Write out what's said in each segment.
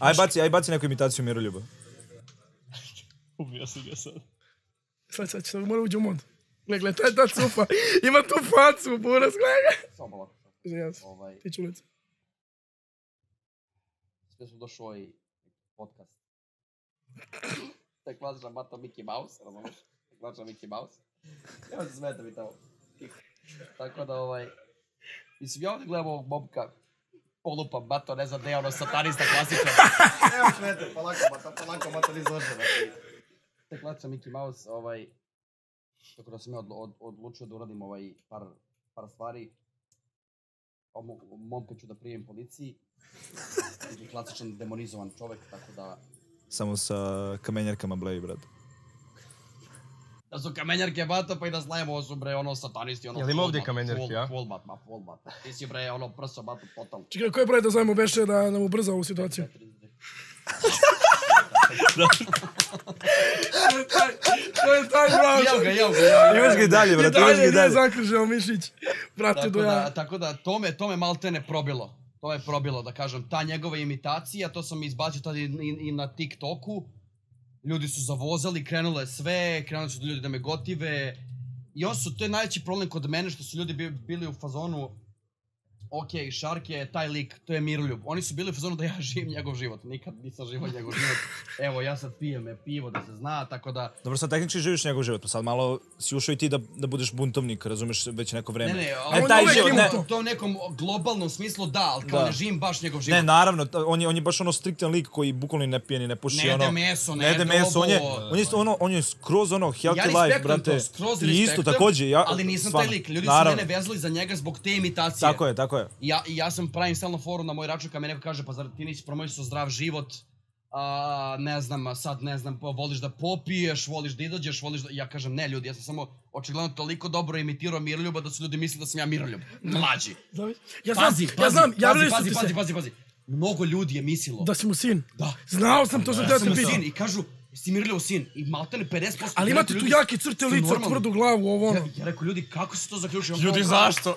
Aj baci, aj baci neku imitaciju Miroljuba. Ubio si ga sad. Sad, sad, sad, mora uđe u mod. Gle, gle, taj, ta cufa. Ima tu facu, buras, gle. Samo malo. Izvinjam se, Ovaj, ti čulica. sve smo došao u ovaj podcast. Taj klasičan bata Mickey Mouse, razumiješ? Klasičan Mickey Mouse. Evo se smeta mi tamo. Tako da, ovaj... Mislim, ja ovdje gledam ovog momka, polupa bato, ne znam gde je ono satanista klasičan. Evo smeta, polako bato, polako bato, ni zože. Taj klasičan Mickey Mouse, ovaj... Tako da sam ja odlu- od, odlučio da uradim ovaj par, par stvari. Ovo momka ću da prijem policiji. Klasičan demonizovan čovek, tako da... Samo sa kamenjarkama bleji, brad. Da su kamenjarke bata, pa i da znajemo, ovo su bre ono satanisti, ono... Jel ima ovdje bat, kamenjarki, full- a? Full bat, ma full bat. Ti si bre ono prso batu totalno. Čekaj, koji broj da zovemo Beše da nam ubrza ovu situaciju? To je taj bravo. Evo ga, evo ga, ga. Imaš ga i dalje, brad, imaš ga dalje i dalje. zakrižao Mišić. Brate, Tako do da, ja. tako da, to me, to me malte ne probilo. To me probilo, da kažem, ta njegova imitacija, to sam izbacio tada i, i, i na TikToku. Ljudi su zavozali, krenulo je sve, krenuli su ljudi da me gotive. I on su, to je najveći problem kod mene, što su ljudi bi- bili u fazonu, ok, Šark je taj lik, to je Miroljub. Oni su bili u fazonu da ja živim njegov život. Nikad nisam živao njegov život. Evo, ja sad pijem e, pivo da se zna, tako da... Dobro, sad tehnički živiš njegov život, pa sad malo si ušao i ti da, da budeš buntovnik, razumeš, već neko vreme. Ne, ne, E, on taj uvek život, ne, u nekom globalnom smislu da, ali kao Da. ne živim baš njegov život. ne, naravno, on je, on je baš ono striktan lik koji bukvalno ne pije, ni ne puši, Ne jede ono... meso, ne ne jede meso, on je, on je, ono, on je skroz ono healthy ja life, respektujem brate. to, skroz I isto respektujem, takođe, ja... ali nisam taj lik. Ljudi naravno. su mene vezali za njega zbog te imitacije. Tako je, tako je. Ja, ja sam pravim stalno forum na moj račun kad me neko kaže pa zar ti nisi promovisao zdrav život, a, ne znam, sad ne znam, voliš da popiješ, voliš da izađeš, voliš da... Ja kažem ne ljudi, ja sam samo očigledno toliko dobro imitirao Miroljuba da su ljudi mislili da sam ja Miroljub, mlađi. Znaš? Ja znam, Pazi, pazi, ja znam, pazi, javljali pazi, ti pazi, se. pazi, pazi. Mnogo ljudi je mislilo. Da si mu sin. Da. Znao sam, to Ja teo sam pitam. sin i kažu, jesi Miroljub sin? I maltene 50% Ali imate tu ljudi, jake crte lica, tvrdu glavu, ovo ono. Ja, ja rekao, ljudi, kako se to zaključio? Ljudi, Kao- zašto?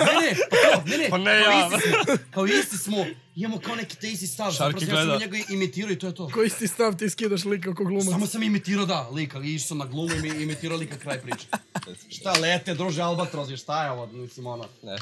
Ne, ne, pa to, ne, ne, Pa ne kao ja. isti smo, kao isti smo, imamo kao neki te isti stav, Šarki sam ja gleda. samo njega imitirao i to je to. Koji isti stav ti skidaš lika oko glumac. Samo sam imitirao, da, lika, i išao sam na glumu i mi- imitirao lika kraj priče. šta lete, druže Albatrozi, šta je ovo, mislim ono. Ne.